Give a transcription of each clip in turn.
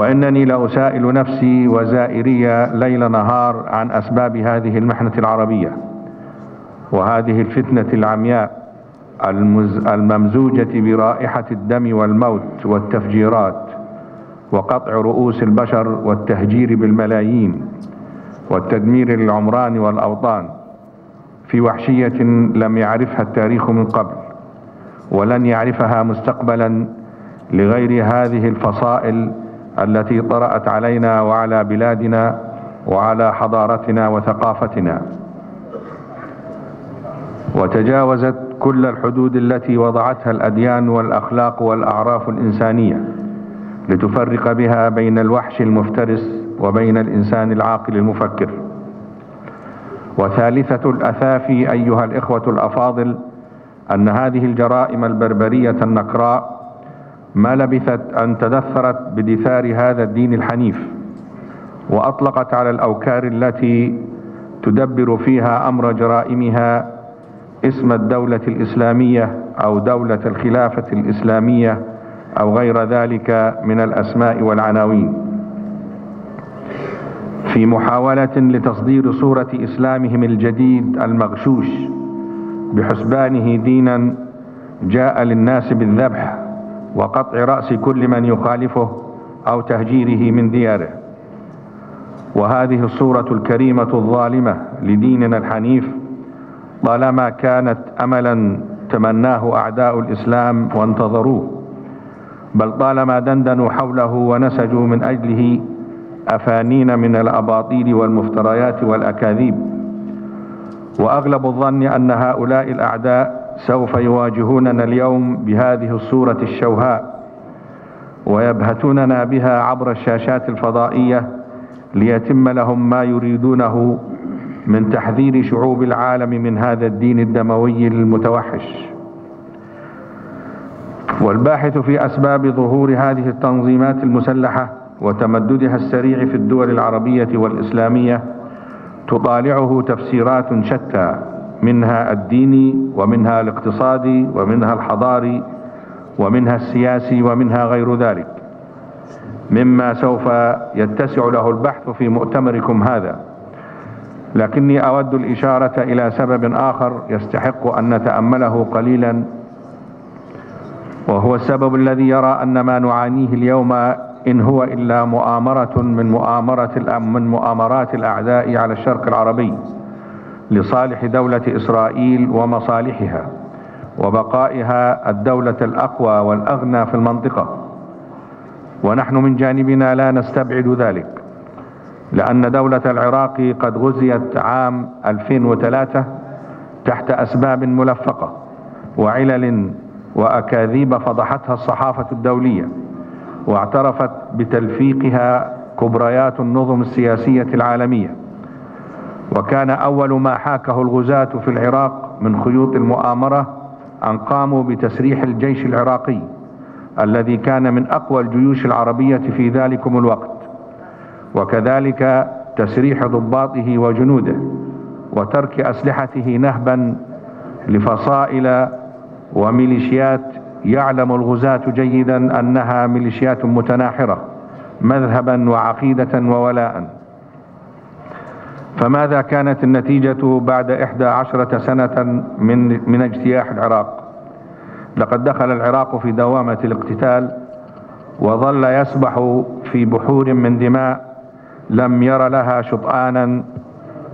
وإنني لأسائل نفسي وزائري ليل نهار عن أسباب هذه المحنة العربية وهذه الفتنة العمياء الممزوجة برائحة الدم والموت والتفجيرات وقطع رؤوس البشر والتهجير بالملايين والتدمير للعمران والأوطان في وحشية لم يعرفها التاريخ من قبل ولن يعرفها مستقبلا لغير هذه الفصائل التي طرأت علينا وعلى بلادنا وعلى حضارتنا وثقافتنا. وتجاوزت كل الحدود التي وضعتها الأديان والأخلاق والأعراف الإنسانية لتفرق بها بين الوحش المفترس وبين الإنسان العاقل المفكر. وثالثة الأثافي أيها الإخوة الأفاضل أن هذه الجرائم البربرية النكراء ما لبثت أن تدثرت بدثار هذا الدين الحنيف وأطلقت على الأوكار التي تدبر فيها أمر جرائمها اسم الدولة الإسلامية أو دولة الخلافة الإسلامية أو غير ذلك من الأسماء والعناوين. في محاولة لتصدير صورة إسلامهم الجديد المغشوش بحسبانه دينا جاء للناس بالذبح وقطع رأس كل من يخالفه أو تهجيره من دياره. وهذه الصورة الكريمة الظالمة لديننا الحنيف طالما كانت أملا تمناه أعداء الإسلام وانتظروه. بل طالما دندنوا حوله ونسجوا من أجله أفانين من الأباطيل والمفتريات والأكاذيب. وأغلب الظن أن هؤلاء الأعداء سوف يواجهوننا اليوم بهذه الصورة الشوهاء ويبهتوننا بها عبر الشاشات الفضائية ليتم لهم ما يريدونه من تحذير شعوب العالم من هذا الدين الدموي المتوحش. والباحث في أسباب ظهور هذه التنظيمات المسلحة وتمددها السريع في الدول العربية والإسلامية تطالعه تفسيرات شتى. منها الديني ومنها الاقتصادي ومنها الحضاري ومنها السياسي ومنها غير ذلك. مما سوف يتسع له البحث في مؤتمركم هذا. لكني أود الإشارة إلى سبب آخر يستحق أن نتأمله قليلا وهو السبب الذي يرى أن ما نعانيه اليوم إن هو إلا مؤامرة من مؤامرة من مؤامرات الأعداء على الشرق العربي. لصالح دولة إسرائيل ومصالحها وبقائها الدولة الأقوى والأغنى في المنطقة. ونحن من جانبنا لا نستبعد ذلك لأن دولة العراق قد غزيت عام 2003 تحت أسباب ملفقة وعلل وأكاذيب فضحتها الصحافة الدولية واعترفت بتلفيقها كبريات النظم السياسية العالمية. وكان أول ما حاكه الغزاة في العراق من خيوط المؤامرة أن قاموا بتسريح الجيش العراقي الذي كان من أقوى الجيوش العربية في ذلكم الوقت. وكذلك تسريح ضباطه وجنوده وترك أسلحته نهبا لفصائل وميليشيات يعلم الغزاة جيدا أنها ميليشيات متناحرة مذهبا وعقيدة وولاء. فماذا كانت النتيجة بعد إحدى عشرة سنة من, من اجتياح العراق؟ لقد دخل العراق في دوامة الاقتتال وظل يسبح في بحور من دماء لم ير لها شطآنا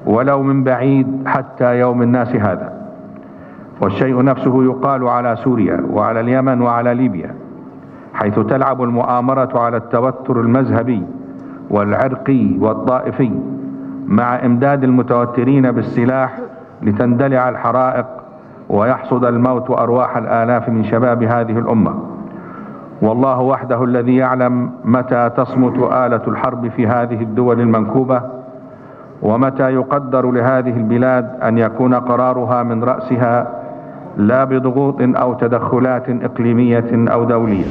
ولو من بعيد حتى يوم الناس هذا. والشيء نفسه يقال على سوريا وعلى اليمن وعلى ليبيا حيث تلعب المؤامرة على التوتر المذهبي والعرقي والطائفي. مع إمداد المتوترين بالسلاح لتندلع الحرائق ويحصد الموت أرواح الآلاف من شباب هذه الأمة. والله وحده الذي يعلم متى تصمت آلة الحرب في هذه الدول المنكوبة ومتى يقدر لهذه البلاد أن يكون قرارها من رأسها لا بضغوط أو تدخلات إقليمية أو دولية.